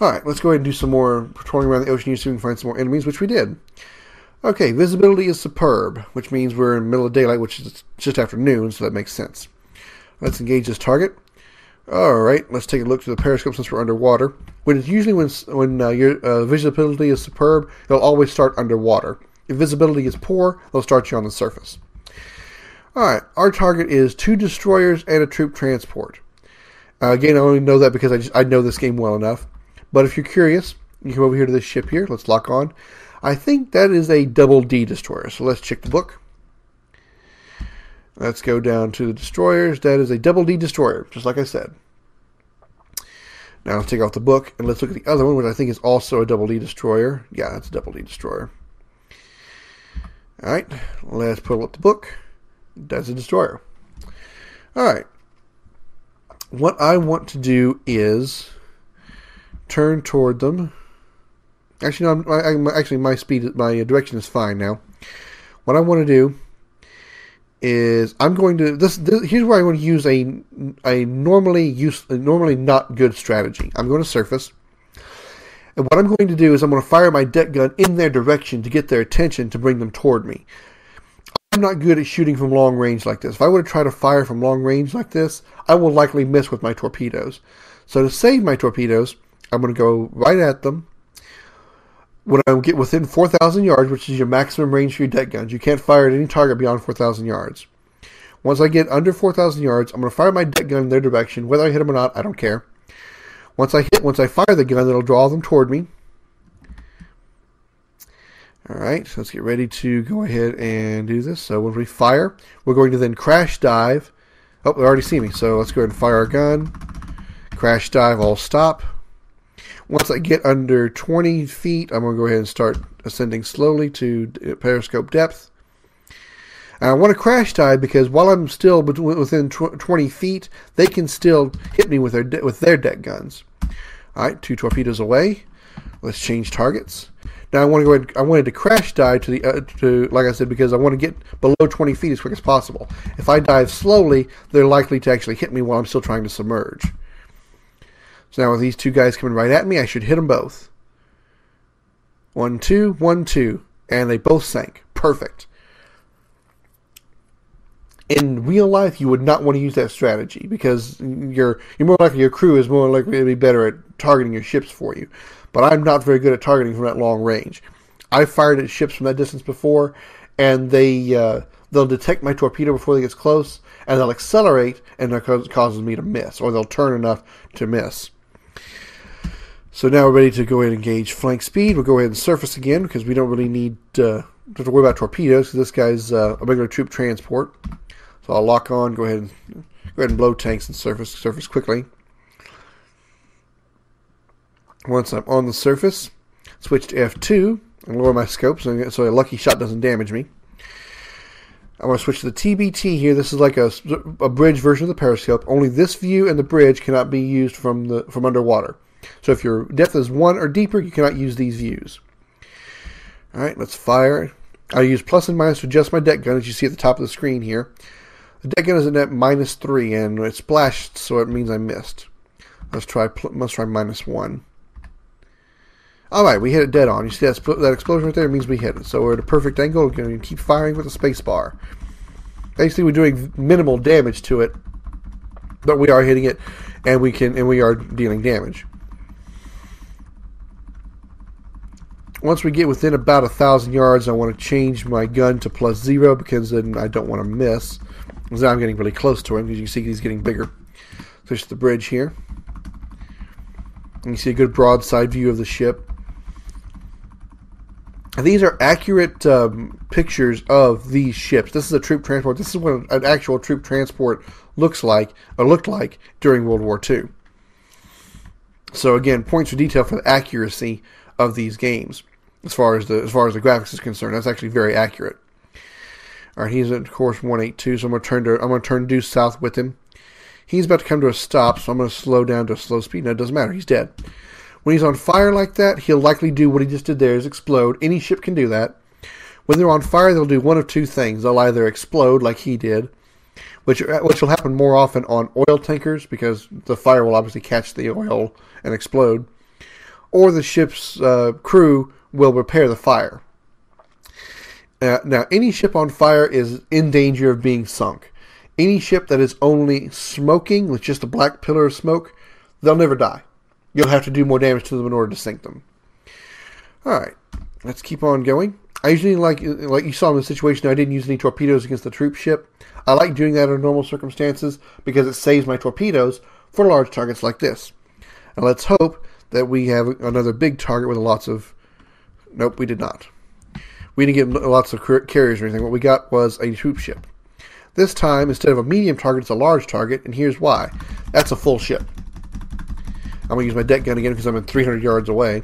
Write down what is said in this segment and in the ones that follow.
All right, let's go ahead and do some more patrolling around the ocean here so we can find some more enemies, which we did. Okay, visibility is superb, which means we're in the middle of daylight, which is just after noon, so that makes sense. Let's engage this target. All right, let's take a look through the periscope since we're underwater. When it's usually when when uh, your uh, visibility is superb, it'll always start underwater. If visibility is poor, they'll start you on the surface. All right, our target is two destroyers and a troop transport. Uh, again, I only know that because I just I know this game well enough. But if you're curious, you come over here to this ship here. Let's lock on. I think that is a double D destroyer. So let's check the book. Let's go down to the destroyers. That is a double D destroyer, just like I said. Now let's take off the book and let's look at the other one, which I think is also a double D destroyer. Yeah, that's a double D destroyer. All right, let's pull up the book. That's a destroyer. All right. What I want to do is turn toward them. Actually, no, I, I, actually my speed, my uh, direction is fine now. What I want to do is I'm going to this, this here's where I want to use a a normally use a normally not good strategy. I'm going to surface. And what I'm going to do is I'm going to fire my deck gun in their direction to get their attention to bring them toward me. I'm not good at shooting from long range like this. If I were to try to fire from long range like this, I will likely miss with my torpedoes. So to save my torpedoes, I'm going to go right at them. When I get within 4,000 yards, which is your maximum range for your deck guns, you can't fire at any target beyond 4,000 yards. Once I get under 4,000 yards, I'm going to fire my deck gun in their direction. Whether I hit them or not, I don't care. Once I hit, once I fire the gun, it'll draw them toward me. All right, so let's get ready to go ahead and do this. So when we fire, we're going to then crash dive. Oh, they already see me, so let's go ahead and fire our gun. Crash dive, all stop. Once I get under 20 feet, I'm going to go ahead and start ascending slowly to periscope depth. I want to crash dive because while I'm still within 20 feet, they can still hit me with their de- with their deck guns. All right, two torpedoes away. Let's change targets. Now I want to go ahead. I wanted to crash dive to the uh, to like I said because I want to get below 20 feet as quick as possible. If I dive slowly, they're likely to actually hit me while I'm still trying to submerge. So now with these two guys coming right at me, I should hit them both. One, two, one, two. And they both sank. Perfect. In real life, you would not want to use that strategy because you're, you're more likely your crew is more likely to be better at targeting your ships for you. But I'm not very good at targeting from that long range. I've fired at ships from that distance before, and they uh, they'll detect my torpedo before they gets close, and they'll accelerate, and that causes me to miss, or they'll turn enough to miss. So now we're ready to go ahead and engage flank speed. We'll go ahead and surface again because we don't really need uh, to worry about torpedoes because this guy's uh, a regular troop transport. So I'll lock on, go ahead and go ahead and blow tanks and surface surface quickly. Once I'm on the surface, switch to F2 and lower my scope so a lucky shot doesn't damage me. I'm going to switch to the TBT here. This is like a, a bridge version of the periscope. Only this view and the bridge cannot be used from the from underwater. So if your depth is 1 or deeper, you cannot use these views. Alright, let's fire. I use plus and minus to adjust my deck gun, as you see at the top of the screen here. The deck gun is at minus 3, and it splashed, so it means I missed. Let's try, let's try minus 1. Alright, we hit it dead on. You see that, that explosion right there? It means we hit it. So we're at a perfect angle. We're going to keep firing with the space bar. Basically, we're doing minimal damage to it, but we are hitting it, and we can and we are dealing damage. once we get within about a thousand yards, I want to change my gun to plus zero because then I don't want to miss. Because now I'm getting really close to him because you can see he's getting bigger. There's the bridge here. And you see a good broadside view of the ship. These are accurate um, pictures of these ships. This is a troop transport. This is what an actual troop transport looks like or looked like during World War II. So again, points for detail for the accuracy of these games as far as the as far as the graphics is concerned. That's actually very accurate. All right, he's at course 182, so I'm gonna turn to I'm gonna turn due south with him. He's about to come to a stop, so I'm gonna slow down to a slow speed. Now it doesn't matter, he's dead. When he's on fire like that, he'll likely do what he just did there is explode. Any ship can do that. When they're on fire, they'll do one of two things. They'll either explode like he did, which which will happen more often on oil tankers because the fire will obviously catch the oil and explode or the ship's uh, crew will repair the fire. Uh, now, any ship on fire is in danger of being sunk. Any ship that is only smoking with just a black pillar of smoke, they'll never die. You'll have to do more damage to them in order to sink them. All right, let's keep on going. I usually like like you saw in the situation. I didn't use any torpedoes against the troop ship. I like doing that under normal circumstances because it saves my torpedoes for large targets like this. And let's hope that we have another big target with lots of. Nope, we did not. We didn't get lots of carriers or anything. What we got was a troop ship. This time, instead of a medium target, it's a large target, and here's why. That's a full ship. I'm going to use my deck gun again because I'm in 300 yards away.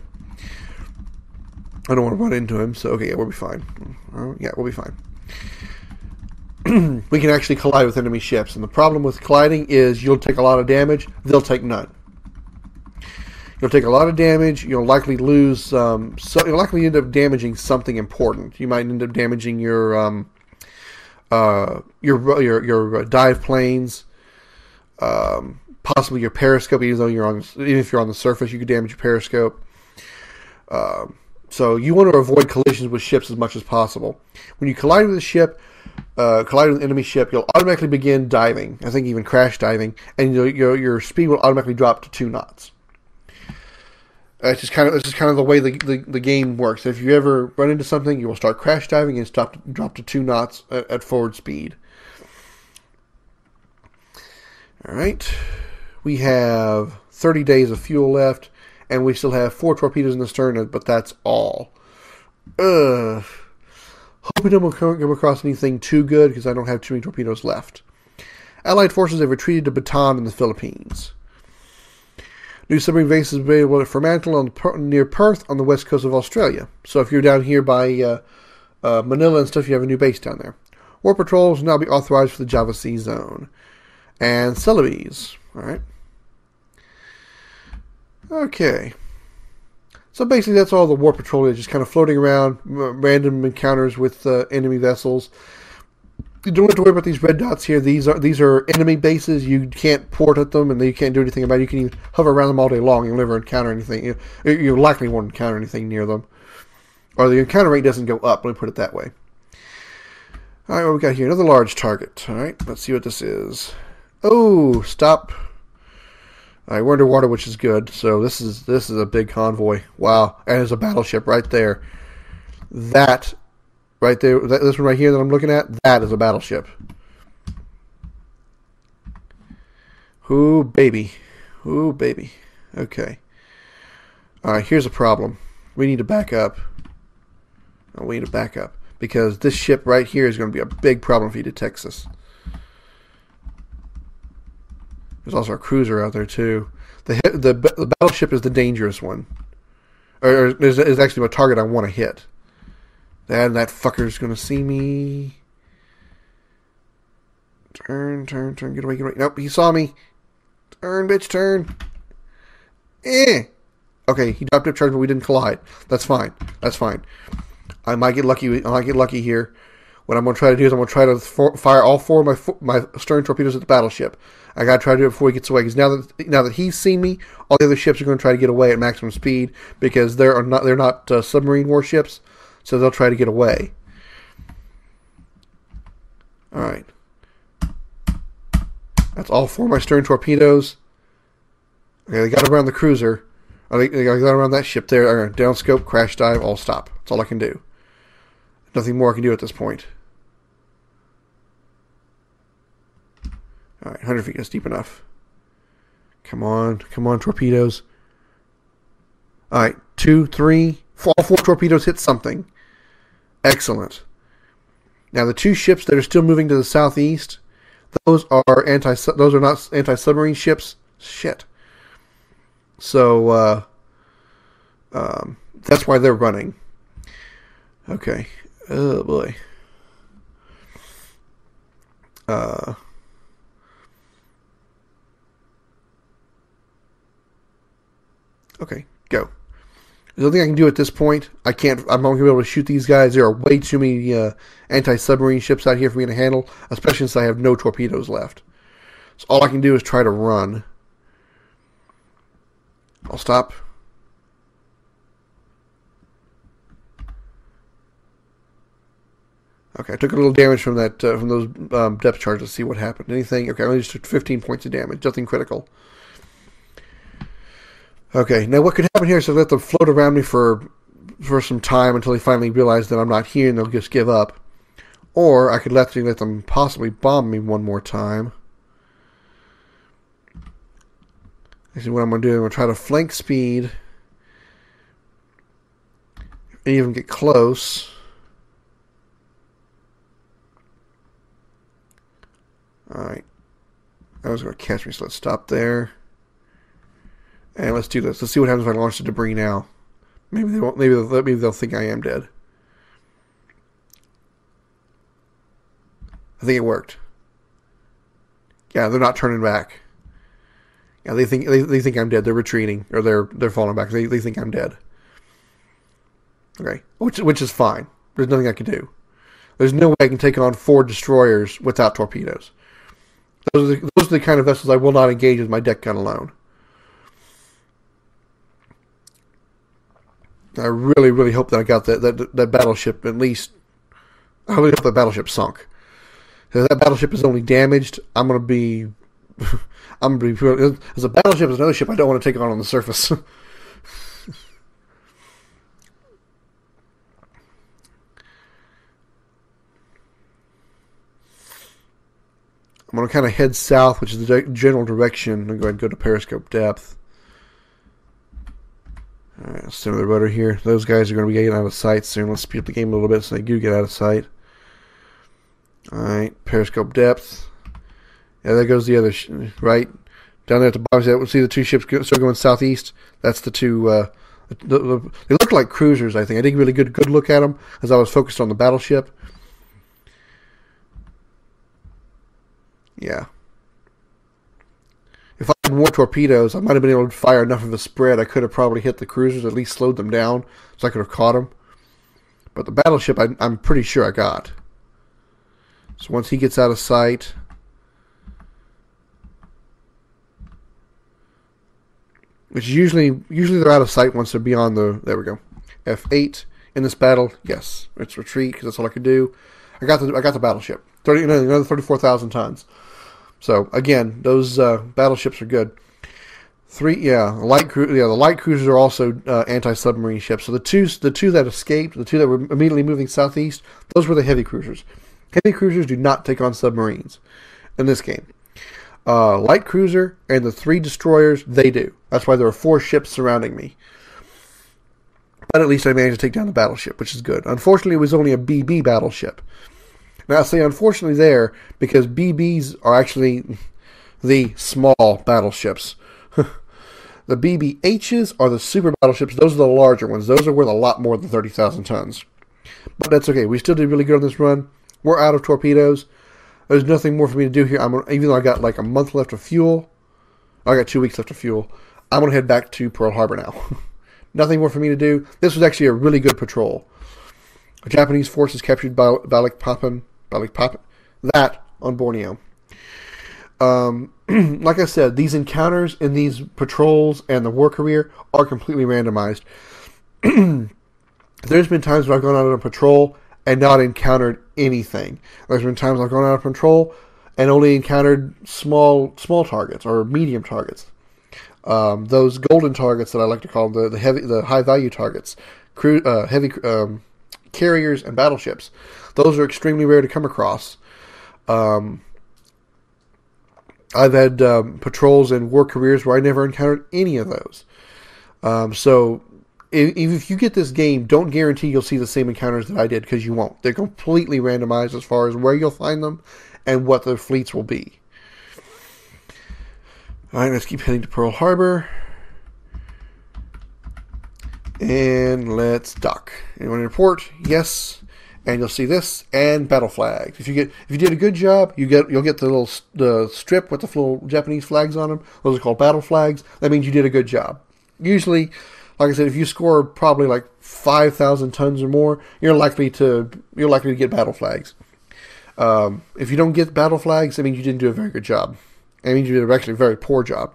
I don't want to run into him, so okay, yeah, we'll be fine. Uh, yeah, we'll be fine. we can actually collide with enemy ships, and the problem with colliding is you'll take a lot of damage, they'll take none. You'll take a lot of damage. You'll likely lose. Um, so you'll likely end up damaging something important. You might end up damaging your um, uh, your your your dive planes, um, possibly your periscope. Even though you're on, even if you're on the surface, you could damage your periscope. Uh, so you want to avoid collisions with ships as much as possible. When you collide with a ship, uh, collide with an enemy ship, you'll automatically begin diving. I think even crash diving, and your your speed will automatically drop to two knots. Uh, it's just kind of it's just kind of the way the, the, the, game works. If you ever run into something, you will start crash diving and stop drop to two knots at, at forward speed. All right, we have 30 days of fuel left, and we still have four torpedoes in the stern, but that's all. Ugh. Hoping I don't come across anything too good because I don't have too many torpedoes left. Allied forces have retreated to Bataan in the Philippines. New submarine base bases available at Fremantle near Perth on the west coast of Australia. So if you're down here by uh, uh, Manila and stuff, you have a new base down there. War patrols will now be authorized for the Java Sea zone. And Celebes. Alright. Okay. So basically, that's all the war patrol is, just kind of floating around, random encounters with uh, enemy vessels you don't have to worry about these red dots here. These are these are enemy bases. You can't port at them, and you can't do anything about it. You can hover around them all day long. You'll never encounter anything. You, you likely won't encounter anything near them, or the encounter rate doesn't go up. Let me put it that way. All right, what we got here? Another large target. All right, let's see what this is. Oh, stop. All right, we're underwater, which is good. So this is this is a big convoy. Wow, and there's a battleship right there. That Right there, this one right here that I'm looking at, that is a battleship. Ooh, baby. Ooh, baby. Okay. Alright, here's a problem. We need to back up. Oh, we need to back up. Because this ship right here is going to be a big problem for you to Texas. There's also a cruiser out there, too. The, the, the battleship is the dangerous one. Or, or is, is actually a target I want to hit. And that fucker's gonna see me. Turn, turn, turn, get away, get away. Nope, he saw me. Turn, bitch, turn. Eh. Okay, he dropped up charge, but we didn't collide. That's fine. That's fine. I might get lucky. I might get lucky here. What I'm going to try to do is I'm going to try to for, fire all four of my my stern torpedoes at the battleship. I got to try to do it before he gets away. Because now that now that he's seen me, all the other ships are going to try to get away at maximum speed because they're not they're not uh, submarine warships so they'll try to get away. All right. That's all four of my stern torpedoes. Okay, they got around the cruiser. Oh, they, they got around that ship there. Down scope, crash dive, all stop. That's all I can do. Nothing more I can do at this point. All right, 100 feet is deep enough. Come on, come on, torpedoes. All right, two, three, all four torpedoes hit something. Excellent. Now the two ships that are still moving to the southeast, those are anti those are not anti submarine ships. Shit. So uh, um, that's why they're running. Okay. Oh boy. Uh. Okay, go. There's nothing I can do at this point. I can't. I'm not going to be able to shoot these guys. There are way too many uh, anti-submarine ships out here for me to handle, especially since I have no torpedoes left. So all I can do is try to run. I'll stop. Okay, I took a little damage from that uh, from those um, depth charges. See what happened. Anything? Okay, I only just took 15 points of damage. Nothing critical. Okay, now what could happen here is I let them float around me for for some time until they finally realize that I'm not here and they'll just give up. Or I could let them, let them possibly bomb me one more time. This is what I'm going to do. I'm going to try to flank speed and even get close. Alright. That was going to catch me, so let's stop there. And let's do this. Let's see what happens if I launch the debris now. Maybe they won't. Maybe they'll, maybe they'll think I am dead. I think it worked. Yeah, they're not turning back. Yeah, they think they, they think I'm dead. They're retreating or they're they're falling back. They they think I'm dead. Okay, which which is fine. There's nothing I can do. There's no way I can take on four destroyers without torpedoes. Those are the, those are the kind of vessels I will not engage with my deck gun alone. I really, really hope that I got that, that, that battleship at least. I really hope that battleship sunk. If that battleship is only damaged, I'm going to be. I'm going to be. As a battleship is another ship I don't want to take on on the surface. I'm going to kind of head south, which is the general direction, and go ahead and go to periscope depth. Alright, the rudder here. Those guys are going to be getting out of sight soon. Let's speed up the game a little bit so they do get out of sight. Alright, periscope depth. Yeah, there goes the other, right? Down there at the bottom, we'll see the two ships still going southeast. That's the two, uh, the, the, they look like cruisers, I think. I didn't really good good look at them as I was focused on the battleship. Yeah. If I had more torpedoes, I might have been able to fire enough of a spread. I could have probably hit the cruisers, at least slowed them down, so I could have caught them. But the battleship, I, I'm pretty sure I got. So once he gets out of sight, which usually usually they're out of sight once they're beyond the. There we go. F8 in this battle. Yes, it's retreat because that's all I could do. I got the I got the battleship. Thirty another thirty four thousand tons. So again, those uh, battleships are good. Three, yeah, light cru- yeah, the light cruisers are also uh, anti-submarine ships. So the two, the two that escaped, the two that were immediately moving southeast, those were the heavy cruisers. Heavy cruisers do not take on submarines in this game. Uh, light cruiser and the three destroyers, they do. That's why there are four ships surrounding me. But at least I managed to take down the battleship, which is good. Unfortunately, it was only a BB battleship. Now, say unfortunately there because BBs are actually the small battleships. the BBHs are the super battleships. Those are the larger ones. Those are worth a lot more than 30,000 tons. But that's okay. We still did really good on this run. We're out of torpedoes. There's nothing more for me to do here. I'm even though I got like a month left of fuel, I got two weeks left of fuel. I'm gonna head back to Pearl Harbor now. nothing more for me to do. This was actually a really good patrol. Japanese forces captured Balikpapan Balikpapan. That on Borneo. Um, like I said, these encounters and these patrols and the war career are completely randomized. There's been times where I've gone out on a patrol and not encountered anything. There's been times I've gone out on patrol and only encountered small small targets or medium targets. Um, those golden targets that I like to call the the heavy the high value targets, crew uh, heavy um, carriers and battleships. Those are extremely rare to come across. Um, I've had um, patrols and war careers where I never encountered any of those. Um, so if, if, you get this game, don't guarantee you'll see the same encounters that I did because you won't. They're completely randomized as far as where you'll find them and what the fleets will be. All right, let's keep heading to Pearl Harbor. And let's dock. Anyone report? Yes and you'll see this and battle flags. If you get if you did a good job, you get you'll get the little the strip with the little Japanese flags on them. Those are called battle flags. That means you did a good job. Usually, like I said, if you score probably like five thousand tons or more, you're likely to you're likely to get battle flags. Um, if you don't get battle flags, that means you didn't do a very good job. That means you did actually a very poor job.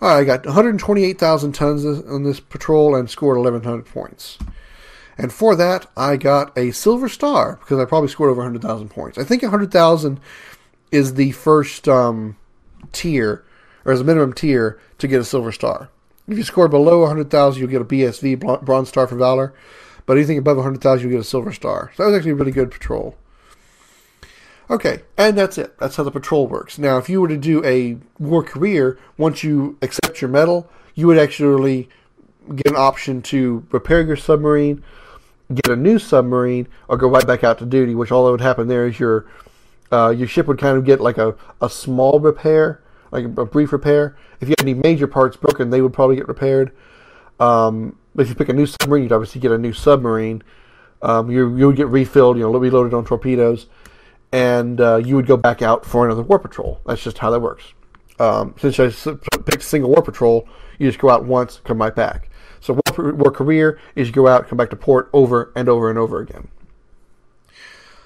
All right, I got 128,000 tons on this patrol and scored 1,100 points. And for that, I got a silver star because I probably scored over 100,000 points. I think 100,000 is the first um, tier, or is a minimum tier to get a silver star. If you score below 100,000, you'll get a BSV, Bronze Star for Valor. But anything above 100,000, you'll get a silver star. So that was actually a really good patrol. Okay, and that's it. That's how the patrol works. Now, if you were to do a war career, once you accept your medal, you would actually get an option to repair your submarine, get a new submarine, or go right back out to duty. Which all that would happen there is your uh, your ship would kind of get like a, a small repair, like a, brief repair. If you had any major parts broken, they would probably get repaired. Um, if you pick a new submarine, you'd obviously get a new submarine. Um, you you would get refilled, you know, reloaded on torpedoes and uh, you would go back out for another war patrol. That's just how that works. Um, since I picked a single war patrol, you just go out once, come right back. So war, war career is you go out, come back to port over and over and over again.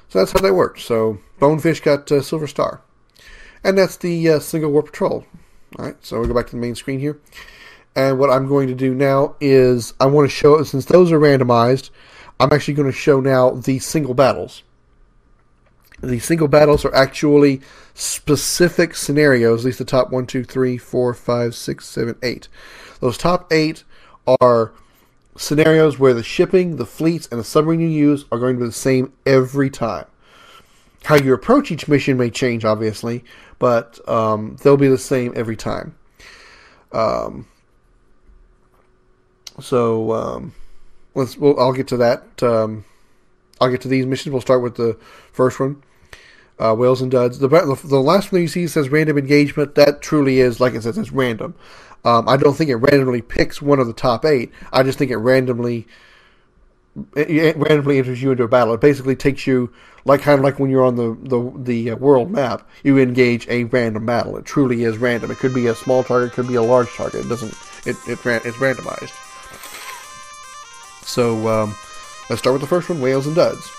So that's how that works. So Bonefish got uh, Silver Star, and that's the uh, single war patrol. All right, so we'll go back to the main screen here. And what I'm going to do now is I want to show, since those are randomized, I'm actually going to show now the single battles the single battles are actually specific scenarios, at least the top one, two, three, four, five, six, seven, eight. Those top eight are scenarios where the shipping, the fleets, and the submarine you use are going to be the same every time. How you approach each mission may change, obviously, but um, they'll be the same every time. Um, so um, let's. I'll get to that. Um, I'll get to these missions. We'll start with the first one uh, Whales and Duds. The, the, the last one you see says random engagement. That truly is, like it says, it's random. Um, I don't think it randomly picks one of the top eight. I just think it randomly it randomly enters you into a battle. It basically takes you like kind of like when you're on the the, the uh, world map. You engage a random battle. It truly is random. It could be a small target, it could be a large target. It doesn't. It, it it's randomized. So um, let's start with the first one: Whales and Duds.